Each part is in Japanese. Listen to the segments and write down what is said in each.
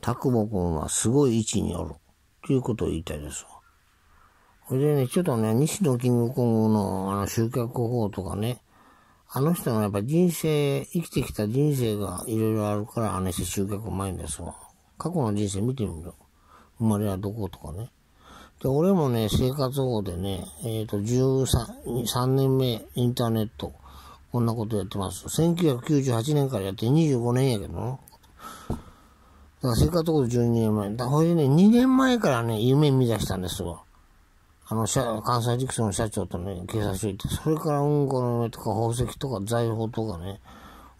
田久保君はすごい位置におる。ということを言いたいですわ。それでね、ちょっとね、西野キングコングのあの集客法とかね、あの人のやっぱ人生、生きてきた人生がいろいろあるから、あの人集客うまいんですわ。過去の人生見てみる。生まれはどことかね。で、俺もね、生活法でね、えっ、ー、と、13、3年目、インターネット、こんなことやってます。1998年からやって25年やけど。だから生活法で12年前。だほいでね、2年前からね、夢見出したんですわ。あの、関西陸送の社長とね、警察署行って、それからうんこの夢とか宝石とか財宝とかね、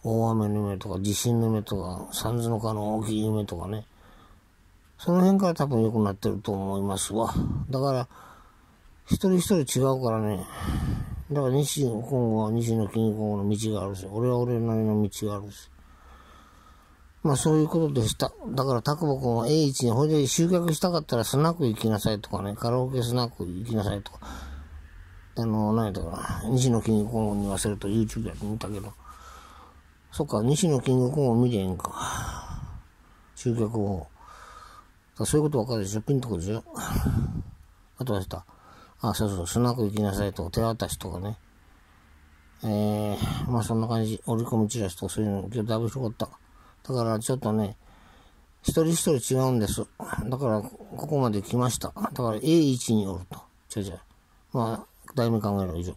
大雨の夢とか地震の夢とか、三途の川の大きい夢とかね、その辺から多分良くなってると思いますわ。だから、一人一人違うからね。だから西、今後は西の金今後の道があるし、俺は俺なりの道があるし。まあそういうことでした。だから、タクボ君は A1 に、ほいで集客したかったらスナック行きなさいとかね、カラオケスナック行きなさいとか。あの、何やったかな、西野キングコングに言わせると YouTube やってみたけど。そっか、西野キングコング見てへんか。集客法。そういうことわかるでしょピンとくるでしょあとはした。あ、そうそう、スナック行きなさいとか、手渡しとかね。えー、まあそんな感じ。折り込みチラシとかそういうの、今日だいぶ広かった。だからちょっとね、一人一人違うんです。だから、ここまで来ました。だから A1 によると。ちゃちゃ。まあ、題名考える以上。